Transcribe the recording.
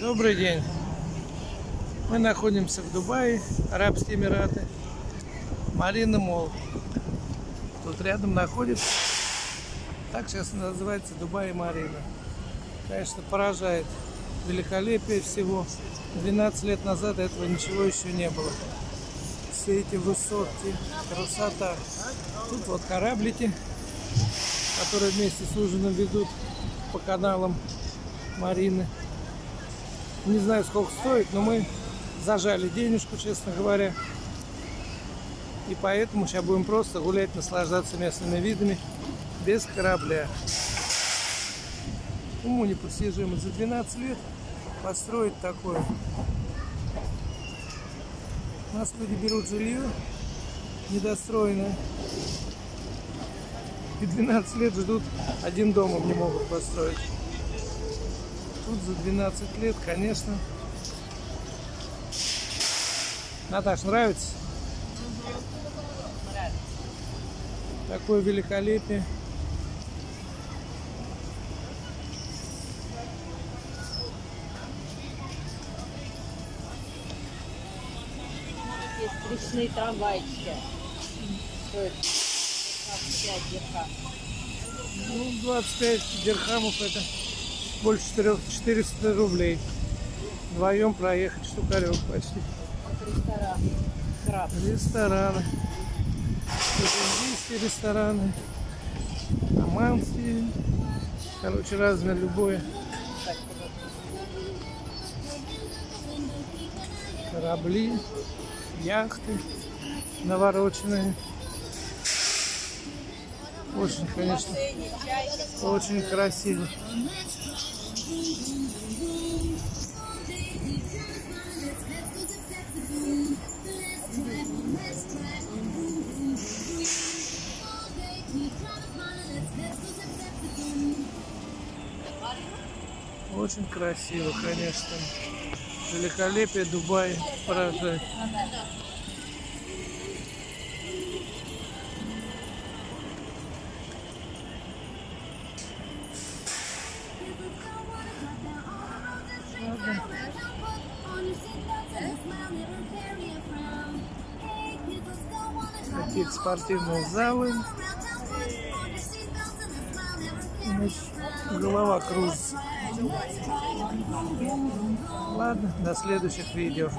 Добрый день. Мы находимся в Дубае, Арабские Эмираты. Марина Мол. Тут рядом находится. Так сейчас называется Дубай Марина. Конечно, поражает великолепие всего. 12 лет назад этого ничего еще не было. Все эти высотки, красота. Тут вот кораблики, которые вместе с ужином ведут по каналам Марины. Не знаю, сколько стоит, но мы зажали денежку, честно говоря. И поэтому сейчас будем просто гулять, наслаждаться местными видами без корабля. Уму непостижимо. За 12 лет построить такое. У нас люди берут жилье недостроенное. И 12 лет ждут, один дом не могут построить. Тут за 12 лет, конечно. Наташ, нравится? Такое великолепие. Есть речные трамвайчики. Стоит 25 дирхам. Ну, 25 дирхамов это больше 4, 400 рублей. Вдвоем проехать штукарев почти. Рестораны. Тут индийские рестораны, оманские. Короче, разное любое. Корабли, яхты навороченные. Очень, конечно, очень красиво. Очень красиво, конечно. Великолепие Дубая поражает. Какие-то спортивные залы. Голова кружится. Ладно, до следующих видео.